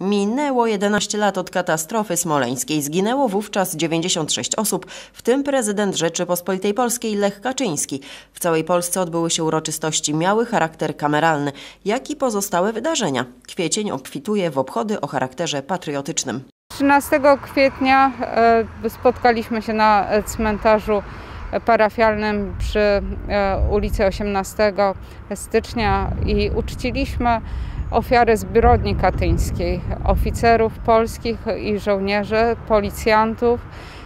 Minęło 11 lat od katastrofy smoleńskiej. Zginęło wówczas 96 osób, w tym prezydent Rzeczypospolitej Polskiej Lech Kaczyński. W całej Polsce odbyły się uroczystości, miały charakter kameralny, jak i pozostałe wydarzenia. Kwiecień obfituje w obchody o charakterze patriotycznym. 13 kwietnia e, spotkaliśmy się na cmentarzu parafialnym przy e, ulicy 18 stycznia i uczciliśmy ofiary zbrodni katyńskiej, oficerów polskich i żołnierzy, policjantów,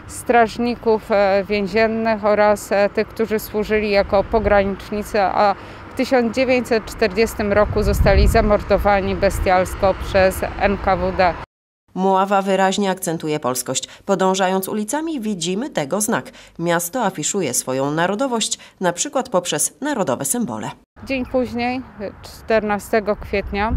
strażników e, więziennych oraz e, tych, którzy służyli jako pogranicznicy, a w 1940 roku zostali zamordowani bestialsko przez NKWD. Muława wyraźnie akcentuje polskość. Podążając ulicami widzimy tego znak. Miasto afiszuje swoją narodowość, na przykład poprzez narodowe symbole. Dzień później, 14 kwietnia,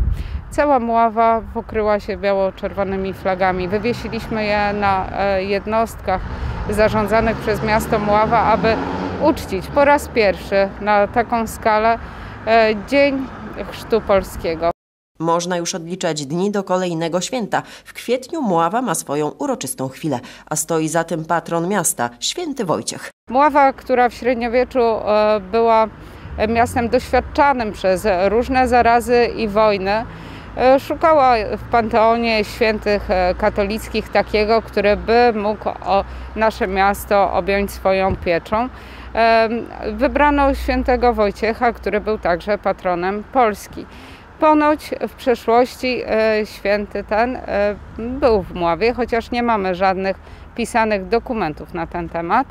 cała Muława pokryła się biało-czerwonymi flagami. Wywiesiliśmy je na e, jednostkach zarządzanych przez miasto Muława, aby uczcić po raz pierwszy na taką skalę e, Dzień Chrztu Polskiego. Można już odliczać dni do kolejnego święta. W kwietniu Mława ma swoją uroczystą chwilę, a stoi za tym patron miasta, święty Wojciech. Mława, która w średniowieczu e, była miastem doświadczanym przez różne zarazy i wojny, e, szukała w panteonie świętych e, katolickich takiego, który by mógł nasze miasto objąć swoją pieczą. Wybrano świętego Wojciecha, który był także patronem Polski. Ponoć w przeszłości e, święty ten e, był w Mławie, chociaż nie mamy żadnych pisanych dokumentów na ten temat.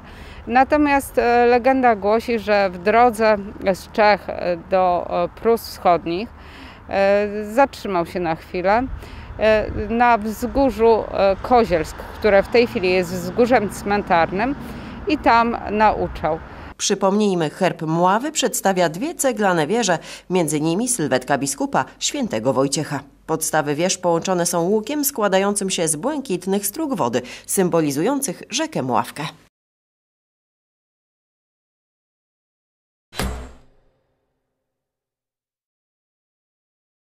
Natomiast e, legenda głosi, że w drodze z Czech do Prus Wschodnich zatrzymał się na chwilę na wzgórzu Kozielsk, które w tej chwili jest wzgórzem cmentarnym i tam nauczał. Przypomnijmy, herb Mławy przedstawia dwie ceglane wieże, między nimi sylwetka biskupa, świętego Wojciecha. Podstawy wież połączone są łukiem składającym się z błękitnych strug wody, symbolizujących rzekę Mławkę.